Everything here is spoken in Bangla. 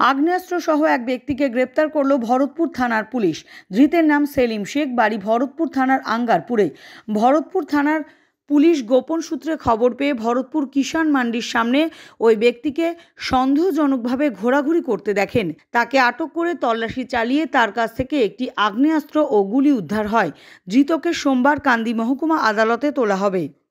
আগ্নেয়াস্ত্র সহ এক ব্যক্তিকে গ্রেপ্তার করল ভরতপুর থানার পুলিশ। ধৃতের নাম সেলিম শেখ, বাড়ি ভরতপুর থানার আঙ্গারপুরে। ভরতপুর থানার পুলিশ গোপন সূত্রে খবর পেয়ে ভরতপুর কিষাণ মান্ডির সামনে ওই ব্যক্তিকে সন্দেহজনকভাবে ঘোরাঘুরি করতে দেখেন। তাকে আটক করে তল্লাশি চালিয়ে তার কাছ থেকে একটি আগ্নেয়াস্ত্র ও গুলি উদ্ধার হয়। ধৃতকে সোমবার কান্দি মহকুমা আদালতে তোলা হবে।